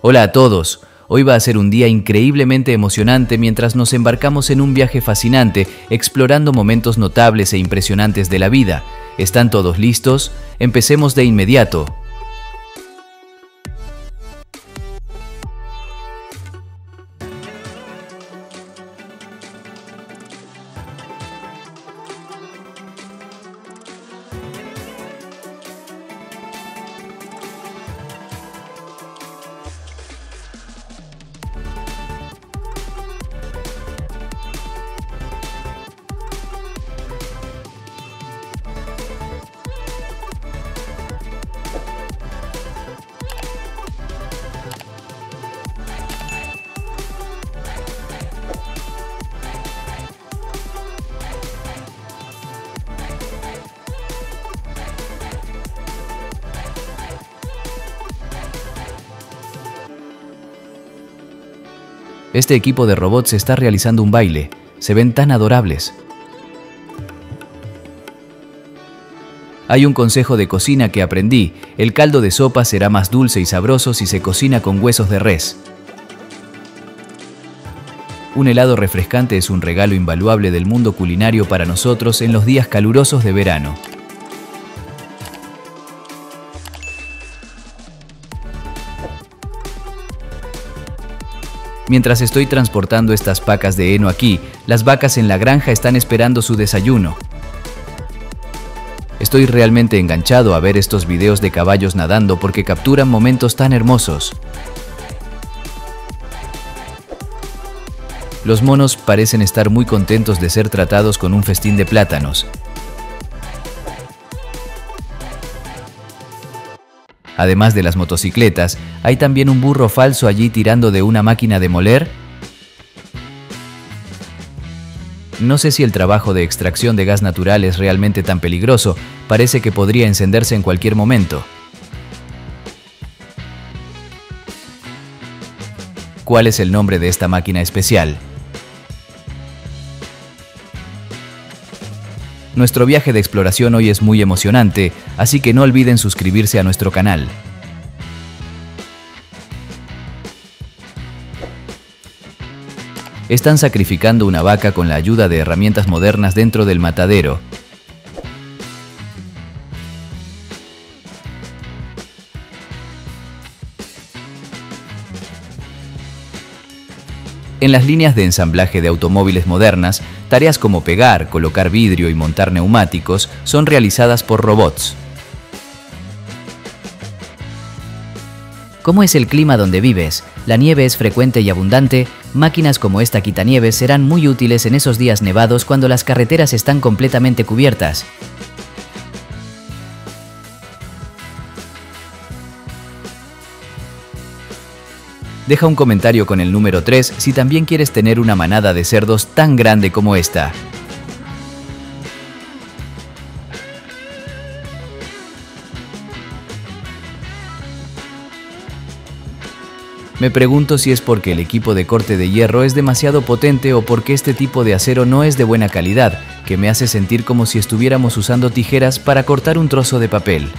Hola a todos. Hoy va a ser un día increíblemente emocionante mientras nos embarcamos en un viaje fascinante, explorando momentos notables e impresionantes de la vida. ¿Están todos listos? Empecemos de inmediato. Este equipo de robots está realizando un baile. Se ven tan adorables. Hay un consejo de cocina que aprendí. El caldo de sopa será más dulce y sabroso si se cocina con huesos de res. Un helado refrescante es un regalo invaluable del mundo culinario para nosotros en los días calurosos de verano. Mientras estoy transportando estas pacas de heno aquí, las vacas en la granja están esperando su desayuno. Estoy realmente enganchado a ver estos videos de caballos nadando porque capturan momentos tan hermosos. Los monos parecen estar muy contentos de ser tratados con un festín de plátanos. Además de las motocicletas, hay también un burro falso allí tirando de una máquina de moler. No sé si el trabajo de extracción de gas natural es realmente tan peligroso, parece que podría encenderse en cualquier momento. ¿Cuál es el nombre de esta máquina especial? Nuestro viaje de exploración hoy es muy emocionante, así que no olviden suscribirse a nuestro canal. Están sacrificando una vaca con la ayuda de herramientas modernas dentro del matadero. En las líneas de ensamblaje de automóviles modernas, tareas como pegar, colocar vidrio y montar neumáticos son realizadas por robots. ¿Cómo es el clima donde vives? La nieve es frecuente y abundante. Máquinas como esta quitanieves serán muy útiles en esos días nevados cuando las carreteras están completamente cubiertas. Deja un comentario con el número 3 si también quieres tener una manada de cerdos tan grande como esta. Me pregunto si es porque el equipo de corte de hierro es demasiado potente o porque este tipo de acero no es de buena calidad, que me hace sentir como si estuviéramos usando tijeras para cortar un trozo de papel.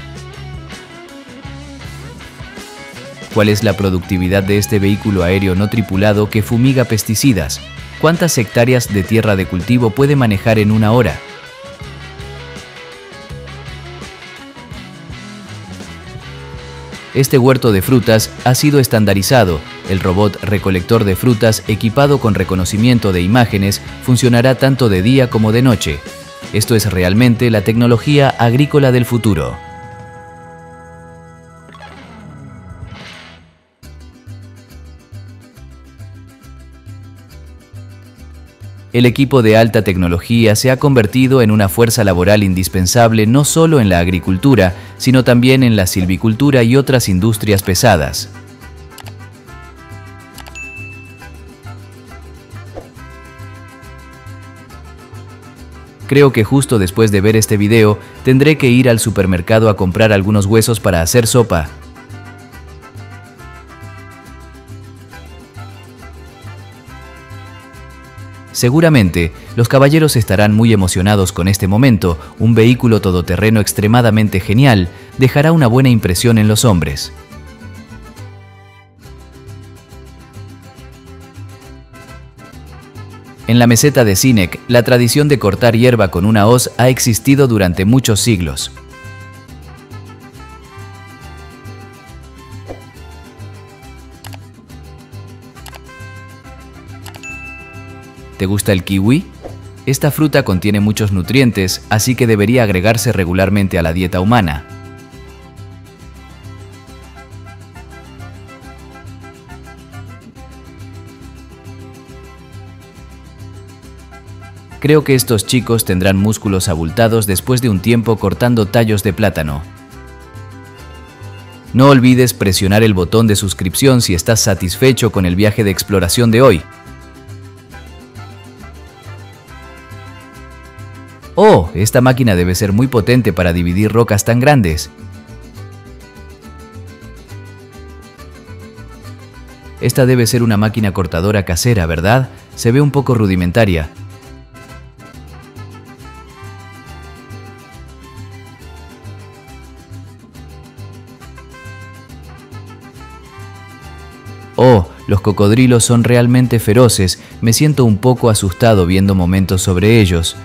¿Cuál es la productividad de este vehículo aéreo no tripulado que fumiga pesticidas? ¿Cuántas hectáreas de tierra de cultivo puede manejar en una hora? Este huerto de frutas ha sido estandarizado. El robot recolector de frutas equipado con reconocimiento de imágenes funcionará tanto de día como de noche. Esto es realmente la tecnología agrícola del futuro. El equipo de alta tecnología se ha convertido en una fuerza laboral indispensable no solo en la agricultura, sino también en la silvicultura y otras industrias pesadas. Creo que justo después de ver este video tendré que ir al supermercado a comprar algunos huesos para hacer sopa. Seguramente, los caballeros estarán muy emocionados con este momento, un vehículo todoterreno extremadamente genial dejará una buena impresión en los hombres. En la meseta de Cinec, la tradición de cortar hierba con una hoz ha existido durante muchos siglos. ¿Te gusta el kiwi? Esta fruta contiene muchos nutrientes, así que debería agregarse regularmente a la dieta humana. Creo que estos chicos tendrán músculos abultados después de un tiempo cortando tallos de plátano. No olvides presionar el botón de suscripción si estás satisfecho con el viaje de exploración de hoy. Oh, esta máquina debe ser muy potente para dividir rocas tan grandes. Esta debe ser una máquina cortadora casera, ¿verdad? Se ve un poco rudimentaria. Oh, los cocodrilos son realmente feroces, me siento un poco asustado viendo momentos sobre ellos.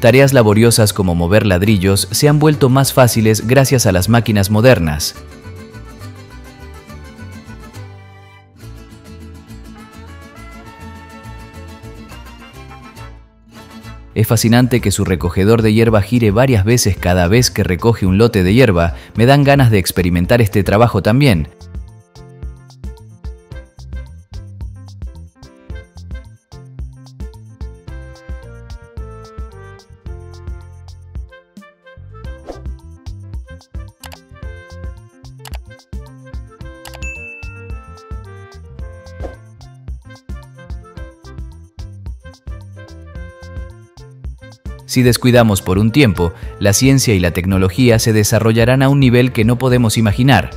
Tareas laboriosas como mover ladrillos se han vuelto más fáciles gracias a las máquinas modernas. Es fascinante que su recogedor de hierba gire varias veces cada vez que recoge un lote de hierba. Me dan ganas de experimentar este trabajo también. Si descuidamos por un tiempo, la ciencia y la tecnología se desarrollarán a un nivel que no podemos imaginar.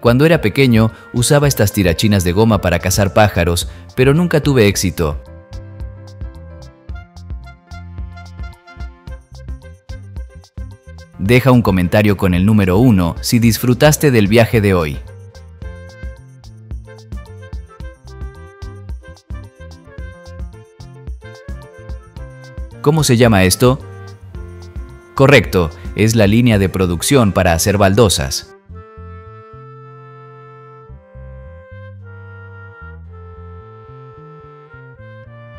Cuando era pequeño, usaba estas tirachinas de goma para cazar pájaros, pero nunca tuve éxito. Deja un comentario con el número 1 si disfrutaste del viaje de hoy. ¿Cómo se llama esto? Correcto, es la línea de producción para hacer baldosas.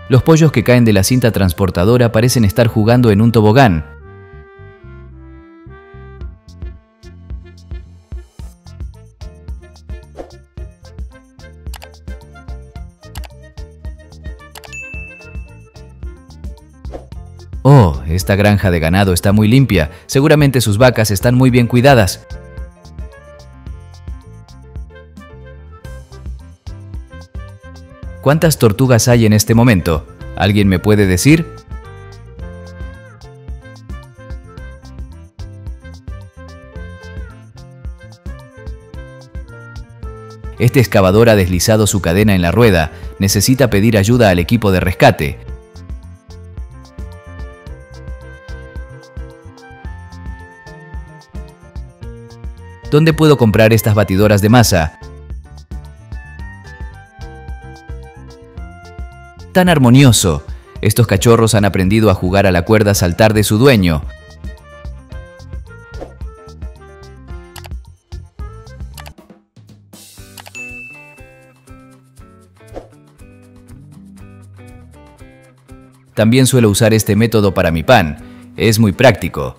Los pollos que caen de la cinta transportadora parecen estar jugando en un tobogán. Oh, esta granja de ganado está muy limpia. Seguramente sus vacas están muy bien cuidadas. ¿Cuántas tortugas hay en este momento? ¿Alguien me puede decir? Este excavador ha deslizado su cadena en la rueda. Necesita pedir ayuda al equipo de rescate. ¿Dónde puedo comprar estas batidoras de masa? Tan armonioso. Estos cachorros han aprendido a jugar a la cuerda saltar de su dueño. También suelo usar este método para mi pan. Es muy práctico.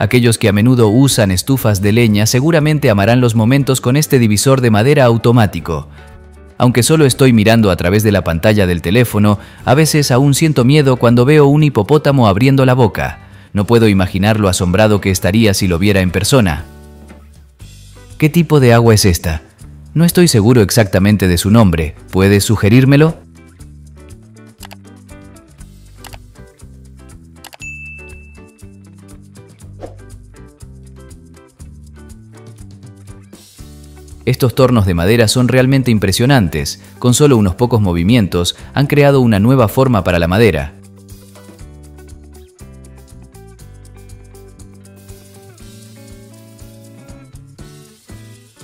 Aquellos que a menudo usan estufas de leña seguramente amarán los momentos con este divisor de madera automático. Aunque solo estoy mirando a través de la pantalla del teléfono, a veces aún siento miedo cuando veo un hipopótamo abriendo la boca. No puedo imaginar lo asombrado que estaría si lo viera en persona. ¿Qué tipo de agua es esta? No estoy seguro exactamente de su nombre. ¿Puedes sugerírmelo? Estos tornos de madera son realmente impresionantes. Con solo unos pocos movimientos han creado una nueva forma para la madera.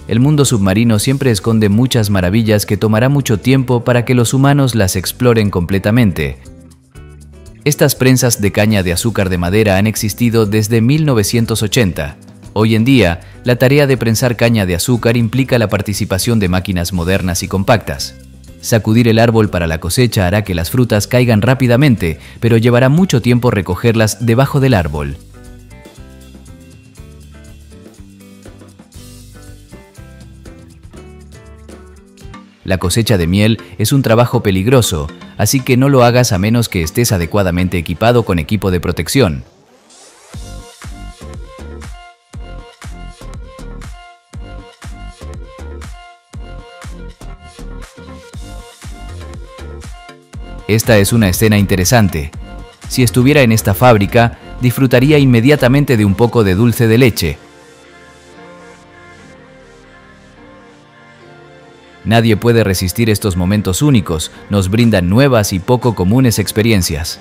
El mundo submarino siempre esconde muchas maravillas que tomará mucho tiempo para que los humanos las exploren completamente. Estas prensas de caña de azúcar de madera han existido desde 1980. Hoy en día, la tarea de prensar caña de azúcar implica la participación de máquinas modernas y compactas. Sacudir el árbol para la cosecha hará que las frutas caigan rápidamente, pero llevará mucho tiempo recogerlas debajo del árbol. La cosecha de miel es un trabajo peligroso, así que no lo hagas a menos que estés adecuadamente equipado con equipo de protección. Esta es una escena interesante. Si estuviera en esta fábrica, disfrutaría inmediatamente de un poco de dulce de leche, Nadie puede resistir estos momentos únicos, nos brindan nuevas y poco comunes experiencias.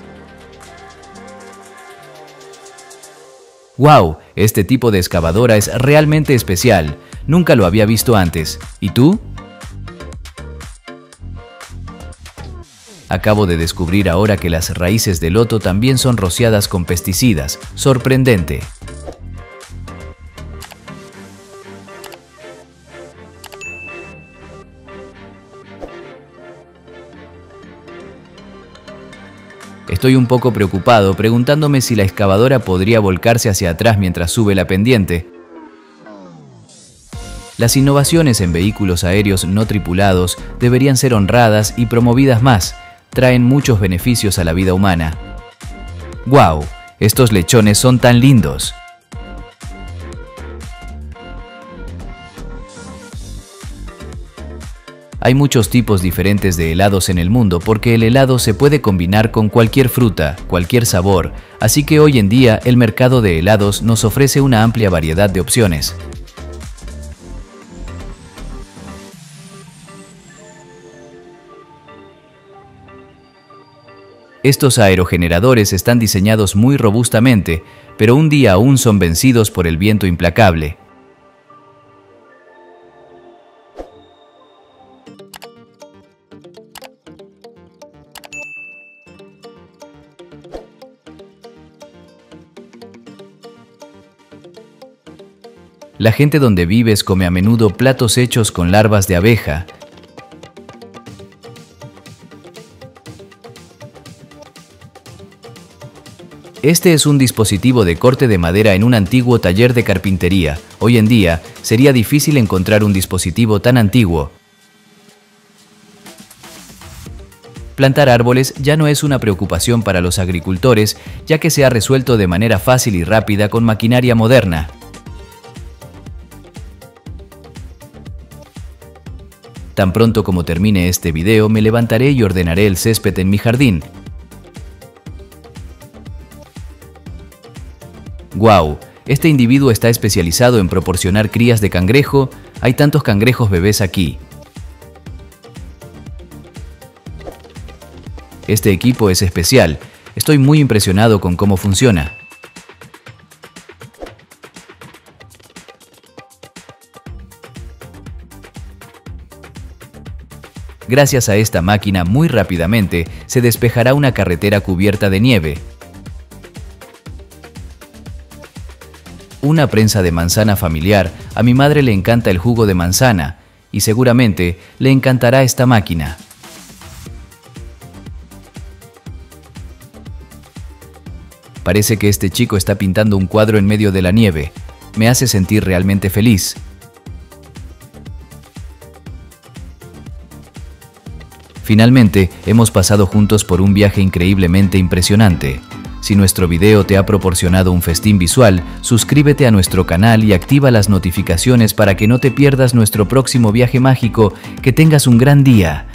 ¡Wow! Este tipo de excavadora es realmente especial. Nunca lo había visto antes. ¿Y tú? Acabo de descubrir ahora que las raíces de loto también son rociadas con pesticidas. Sorprendente. Estoy un poco preocupado preguntándome si la excavadora podría volcarse hacia atrás mientras sube la pendiente. Las innovaciones en vehículos aéreos no tripulados deberían ser honradas y promovidas más. Traen muchos beneficios a la vida humana. ¡Wow! Estos lechones son tan lindos. Hay muchos tipos diferentes de helados en el mundo porque el helado se puede combinar con cualquier fruta, cualquier sabor, así que hoy en día el mercado de helados nos ofrece una amplia variedad de opciones. Estos aerogeneradores están diseñados muy robustamente, pero un día aún son vencidos por el viento implacable. La gente donde vives come a menudo platos hechos con larvas de abeja. Este es un dispositivo de corte de madera en un antiguo taller de carpintería. Hoy en día sería difícil encontrar un dispositivo tan antiguo. Plantar árboles ya no es una preocupación para los agricultores, ya que se ha resuelto de manera fácil y rápida con maquinaria moderna. Tan pronto como termine este video me levantaré y ordenaré el césped en mi jardín. ¡Guau! Este individuo está especializado en proporcionar crías de cangrejo. Hay tantos cangrejos bebés aquí. Este equipo es especial. Estoy muy impresionado con cómo funciona. Gracias a esta máquina muy rápidamente se despejará una carretera cubierta de nieve. Una prensa de manzana familiar, a mi madre le encanta el jugo de manzana y seguramente le encantará esta máquina. Parece que este chico está pintando un cuadro en medio de la nieve. Me hace sentir realmente feliz. Finalmente, hemos pasado juntos por un viaje increíblemente impresionante. Si nuestro video te ha proporcionado un festín visual, suscríbete a nuestro canal y activa las notificaciones para que no te pierdas nuestro próximo viaje mágico. Que tengas un gran día.